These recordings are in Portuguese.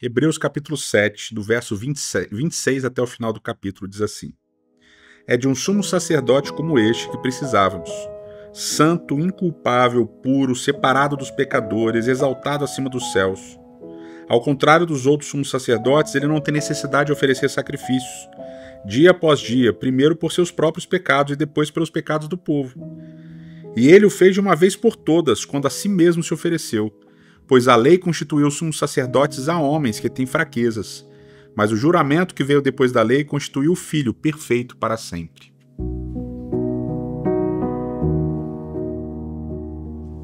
Hebreus capítulo 7, do verso 26 até o final do capítulo, diz assim: É de um sumo sacerdote como este que precisávamos, santo, inculpável, puro, separado dos pecadores, exaltado acima dos céus. Ao contrário dos outros sumos sacerdotes, ele não tem necessidade de oferecer sacrifícios, dia após dia, primeiro por seus próprios pecados e depois pelos pecados do povo. E ele o fez de uma vez por todas, quando a si mesmo se ofereceu pois a lei constituiu sumos sacerdotes a homens que têm fraquezas, mas o juramento que veio depois da lei constituiu o Filho perfeito para sempre.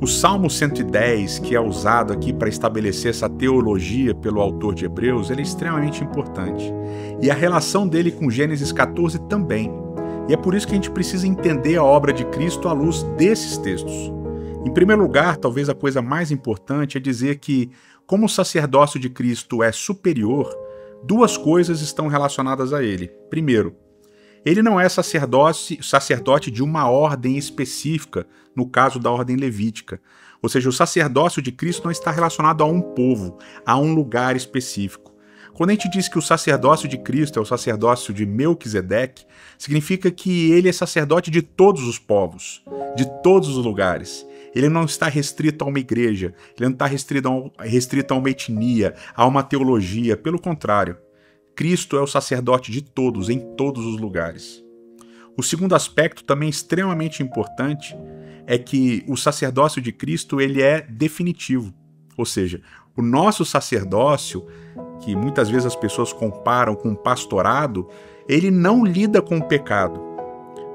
O Salmo 110, que é usado aqui para estabelecer essa teologia pelo autor de Hebreus, ele é extremamente importante. E a relação dele com Gênesis 14 também. E é por isso que a gente precisa entender a obra de Cristo à luz desses textos. Em primeiro lugar, talvez a coisa mais importante é dizer que, como o sacerdócio de Cristo é superior, duas coisas estão relacionadas a ele. Primeiro, ele não é sacerdote, sacerdote de uma ordem específica, no caso da ordem levítica. Ou seja, o sacerdócio de Cristo não está relacionado a um povo, a um lugar específico. Quando a gente diz que o sacerdócio de Cristo é o sacerdócio de Melquisedeque, significa que ele é sacerdote de todos os povos, de todos os lugares. Ele não está restrito a uma igreja, ele não está restrito a, um, restrito a uma etnia, a uma teologia. Pelo contrário, Cristo é o sacerdote de todos, em todos os lugares. O segundo aspecto, também extremamente importante, é que o sacerdócio de Cristo ele é definitivo. Ou seja, o nosso sacerdócio, que muitas vezes as pessoas comparam com pastorado, ele não lida com o pecado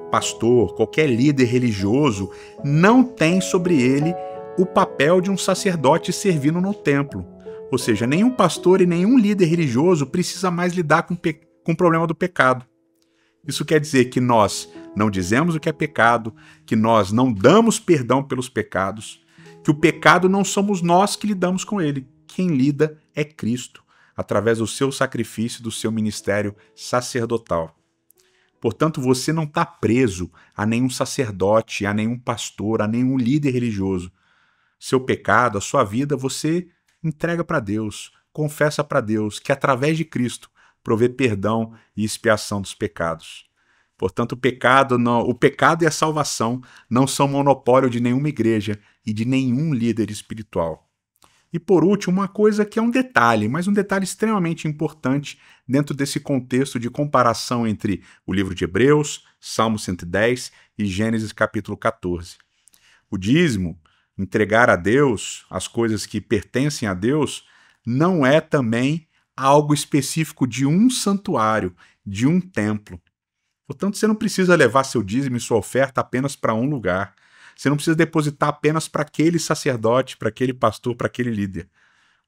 pastor, qualquer líder religioso, não tem sobre ele o papel de um sacerdote servindo no templo. Ou seja, nenhum pastor e nenhum líder religioso precisa mais lidar com, com o problema do pecado. Isso quer dizer que nós não dizemos o que é pecado, que nós não damos perdão pelos pecados, que o pecado não somos nós que lidamos com ele. Quem lida é Cristo, através do seu sacrifício, do seu ministério sacerdotal. Portanto, você não está preso a nenhum sacerdote, a nenhum pastor, a nenhum líder religioso. Seu pecado, a sua vida, você entrega para Deus, confessa para Deus que através de Cristo provê perdão e expiação dos pecados. Portanto, o pecado, não, o pecado e a salvação não são monopólio de nenhuma igreja e de nenhum líder espiritual. E por último, uma coisa que é um detalhe, mas um detalhe extremamente importante dentro desse contexto de comparação entre o livro de Hebreus, Salmo 110 e Gênesis capítulo 14. O dízimo, entregar a Deus as coisas que pertencem a Deus, não é também algo específico de um santuário, de um templo. Portanto, você não precisa levar seu dízimo e sua oferta apenas para um lugar. Você não precisa depositar apenas para aquele sacerdote, para aquele pastor, para aquele líder.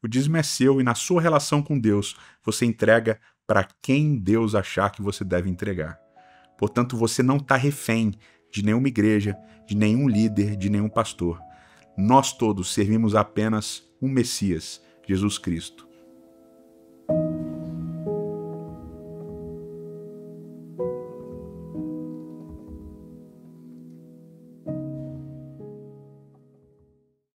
O dízimo é seu e na sua relação com Deus, você entrega para quem Deus achar que você deve entregar. Portanto, você não está refém de nenhuma igreja, de nenhum líder, de nenhum pastor. Nós todos servimos apenas um Messias, Jesus Cristo.